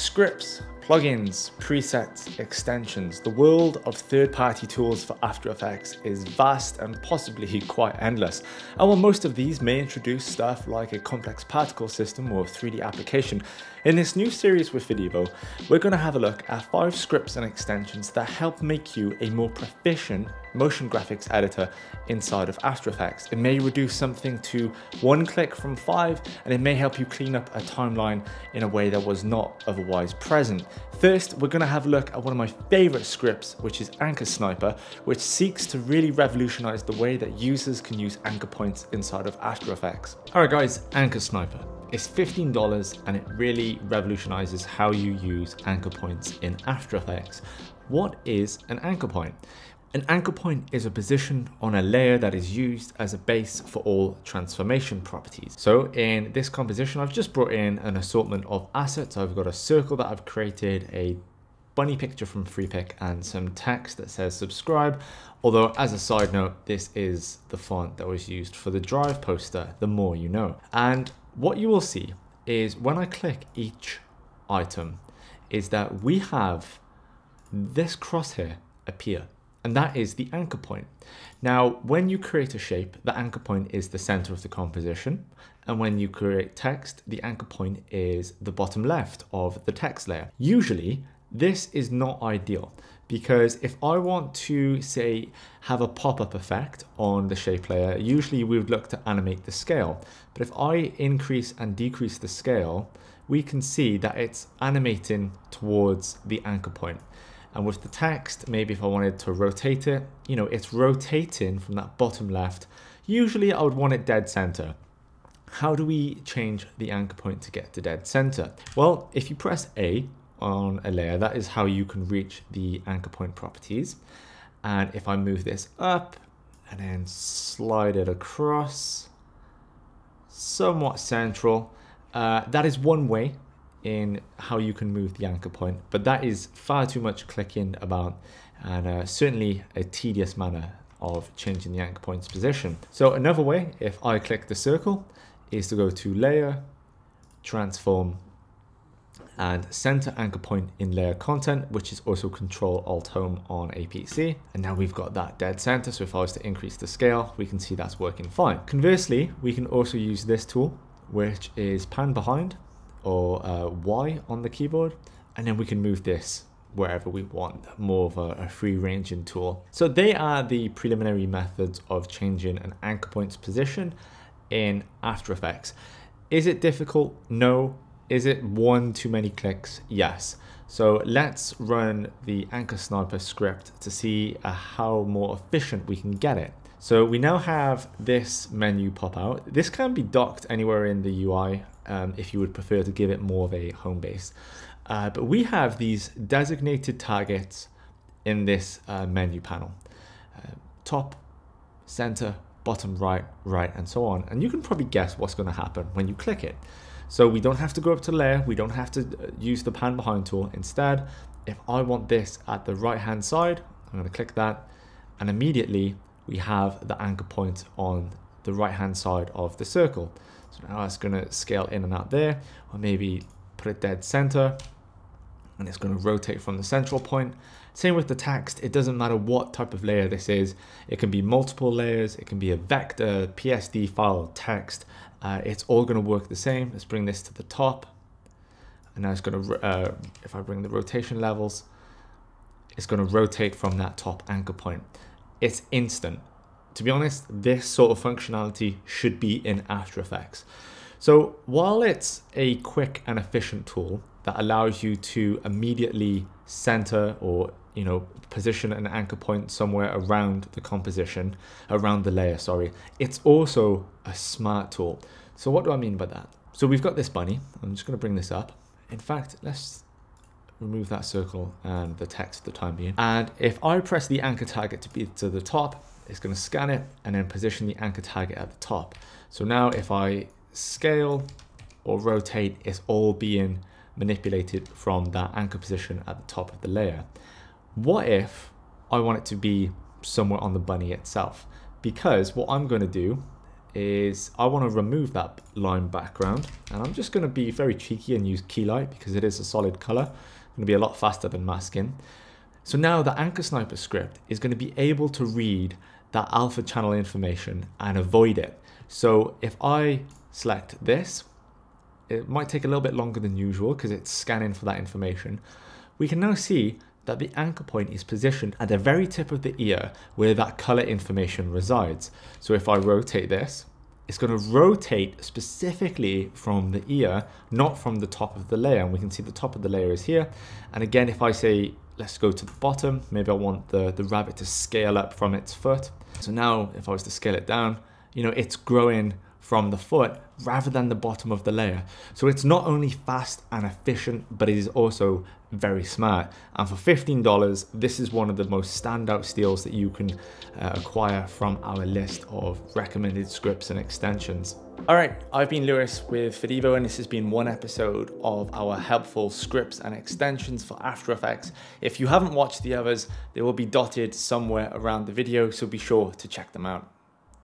Scripts, plugins, presets, extensions. The world of third-party tools for After Effects is vast and possibly quite endless. And while most of these may introduce stuff like a complex particle system or 3D application, in this new series with Videvo, we're going to have a look at five scripts and extensions that help make you a more proficient motion graphics editor inside of After Effects. It may reduce something to one click from five, and it may help you clean up a timeline in a way that was not otherwise present. First, we're going to have a look at one of my favorite scripts, which is Anchor Sniper, which seeks to really revolutionize the way that users can use anchor points inside of After Effects. All right, guys, Anchor Sniper. It's $15 and it really revolutionizes how you use anchor points in After Effects. What is an anchor point? An anchor point is a position on a layer that is used as a base for all transformation properties. So in this composition, I've just brought in an assortment of assets. I've got a circle that I've created, a bunny picture from Freepik and some text that says subscribe. Although as a side note, this is the font that was used for the drive poster, the more you know. And what you will see is when I click each item is that we have this crosshair appear and that is the anchor point. Now, when you create a shape, the anchor point is the center of the composition. And when you create text, the anchor point is the bottom left of the text layer. Usually, this is not ideal because if I want to say have a pop-up effect on the shape layer, usually we would look to animate the scale. But if I increase and decrease the scale, we can see that it's animating towards the anchor point. And with the text, maybe if I wanted to rotate it, you know, it's rotating from that bottom left. Usually I would want it dead center. How do we change the anchor point to get to dead center? Well, if you press A on a layer, that is how you can reach the anchor point properties. And if I move this up and then slide it across, somewhat central, uh, that is one way in how you can move the anchor point, but that is far too much clicking about and uh, certainly a tedious manner of changing the anchor point's position. So another way, if I click the circle, is to go to layer, transform, and center anchor point in layer content, which is also control alt home on a PC. And now we've got that dead center. So if I was to increase the scale, we can see that's working fine. Conversely, we can also use this tool, which is pan behind or uh, Y on the keyboard, and then we can move this wherever we want, more of a, a, free ranging tool. So they are the preliminary methods of changing an anchor point's position in After Effects. Is it difficult? No. Is it one too many clicks? Yes. So let's run the Anchor Sniper script to see uh, how more efficient we can get it. So we now have this menu pop out. This can be docked anywhere in the UI um, if you would prefer to give it more of a home base. Uh, but we have these designated targets in this uh, menu panel. Uh, top, center, bottom right, right, and so on. And you can probably guess what's going to happen when you click it. So we don't have to go up to layer. We don't have to uh, use the pan behind tool. Instead, if I want this at the right hand side, I'm going to click that and immediately we have the anchor point on the right hand side of the circle. So now it's going to scale in and out there, or maybe put it dead center, and it's going to rotate from the central point. Same with the text, it doesn't matter what type of layer this is. It can be multiple layers, it can be a vector, PSD file, text. Uh, it's all going to work the same. Let's bring this to the top. And now it's going to, uh, if I bring the rotation levels, it's going to rotate from that top anchor point. It's instant to be honest, this sort of functionality should be in After Effects. So while it's a quick and efficient tool that allows you to immediately center or you know position an anchor point somewhere around the composition, around the layer, sorry, it's also a smart tool. So what do I mean by that? So we've got this bunny. I'm just going to bring this up. In fact, let's remove that circle and the text for the time being. And if I press the anchor target to be to the top, it's going to scan it and then position the anchor target at the top. So now if I scale or rotate, it's all being manipulated from that anchor position at the top of the layer. What if I want it to be somewhere on the bunny itself? Because what I'm going to do is I want to remove that line background and I'm just going to be very cheeky and use Keylight because it is a solid color. Going to be a lot faster than masking. So now the Anchor Sniper script is going to be able to read that alpha channel information and avoid it. So if I select this, it might take a little bit longer than usual because it's scanning for that information. We can now see that the anchor point is positioned at the very tip of the ear where that color information resides. So if I rotate this, it's going to rotate specifically from the ear, not from the top of the layer. And we can see the top of the layer is here. And again, if I say, let's go to the bottom, maybe I want the, the rabbit to scale up from its foot. So now if I was to scale it down, you know, it's growing from the foot rather than the bottom of the layer. So it's not only fast and efficient, but it is also very smart. And for $15, this is one of the most standout steals that you can uh, acquire from our list of recommended scripts and extensions. All right, I've been Lewis with Videvo and this has been one episode of our helpful scripts and extensions for After Effects. If you haven't watched the others, they will be dotted somewhere around the video, so be sure to check them out.